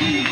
You.